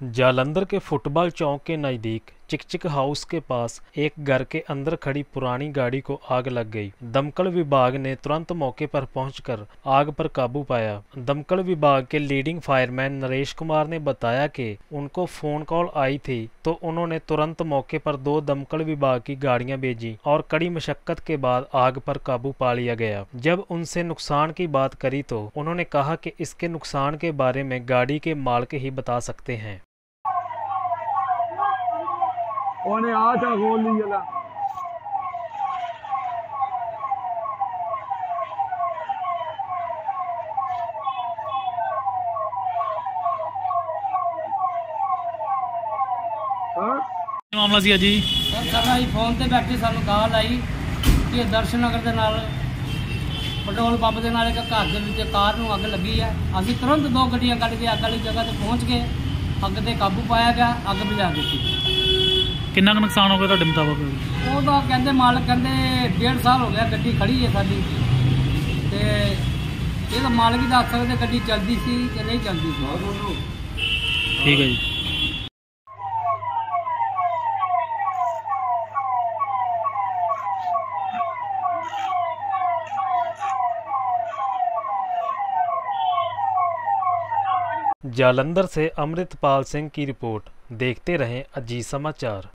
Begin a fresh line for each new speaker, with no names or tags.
जालंधर के फुटबॉल चौक के नज़दीक चिकचिक हाउस के पास एक घर के अंदर खड़ी पुरानी गाड़ी को आग लग गई। दमकल विभाग ने तुरंत मौके पर पहुंचकर आग पर काबू पाया। दमकल विभाग के लीडिंग फायरमैन नरेश कुमार ने बताया कि उनको फ़ोन कॉल आई थी तो उन्होंने तुरंत मौके पर दो दमकल विभाग की गाड़ियाँ भेजी और कड़ी मशक्कत के बाद आग पर काबू पा लिया गया। जब उनसे नुकसान की बात करी तो उन्होंने कहा कि इसके नुकसान के बारे में गाड़ी के मालिक ही बता सकते हैं।
ਉਹਨੇ ਆ ਚਾ ਖੋਲ ਲਈ ਜਲਾ ਹਾਂ
ਕੀ ਮਾਮਲਾ ਸੀ ਜੀ
ਸਰ ਸਾਡਾ ਹੀ ਫੋਨ ਤੇ ਬੈਠੇ ਸਾਨੂੰ ਕਾਲ ਆਈ ਕਿ ਦਰਸ਼ਨ ਨਗਰ ਦੇ ਨਾਲ ਪੈਟਰੋਲ ਪੰਪ ਦੇ ਨਾਲ ਇੱਕ ਘਰ ਦੇ ਵਿੱਚ ਕਾਰ ਨੂੰ ਅੱਗ ਲੱਗੀ ਹੈ ਅਸੀਂ ਤੁਰੰਤ ਦੋ ਗੱਡੀਆਂ ਕੱਢ ਕੇ ਅੱਗ ਵਾਲੀ ਜਗ੍ਹਾ ਤੇ ਪਹੁੰਚ ਗਏ ਅੱਗ ਤੇ ਕਾਬੂ ਪਾਇਆ ਗਿਆ ਅੱਗ ਬੁਝਾ ਦਿੱਤੀ
ਕਿੰਨਾ ਕੁ ਨੁਕਸਾਨ ਹੋ ਗਿਆ ਤੁਹਾਡੇ ਮੁਤਾਬਕ
ਉਹ ਤਾਂ ਕਹਿੰਦੇ ਮਾਲਕ ਕਹਿੰਦੇ ਡੇਢ ਸਾਲ ਹੋ ਗਿਆ ਗੱਡੀ ਖੜੀ ਹੈ ਸਾਡੀ ਤੇ ਇਹ ਤਾਂ ਮਾਲਕ ਹੀ ਦੱਸ ਸਕਦੇ ਗੱਡੀ ਚੱਲਦੀ ਸੀ ਕਿ ਨਹੀਂ ਚੱਲਦੀ ਸੀ
ਠੀਕ ਹੈ ਜੀ
जालंधर से अमृतपाल सिंह की रिपोर्ट देखते रहें अजीत समाचार